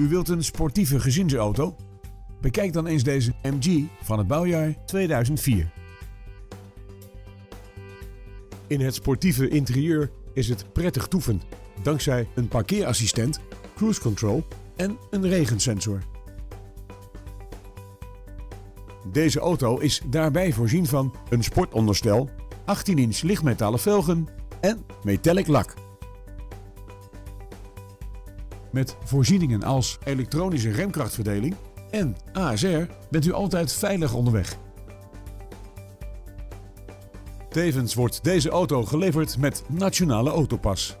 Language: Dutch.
U wilt een sportieve gezinsauto? Bekijk dan eens deze MG van het bouwjaar 2004. In het sportieve interieur is het prettig toeven, dankzij een parkeerassistent, cruise control en een regensensor. Deze auto is daarbij voorzien van een sportonderstel, 18-inch lichtmetalen velgen en metallic lak. Met voorzieningen als elektronische remkrachtverdeling en ASR bent u altijd veilig onderweg. Tevens wordt deze auto geleverd met Nationale Autopas.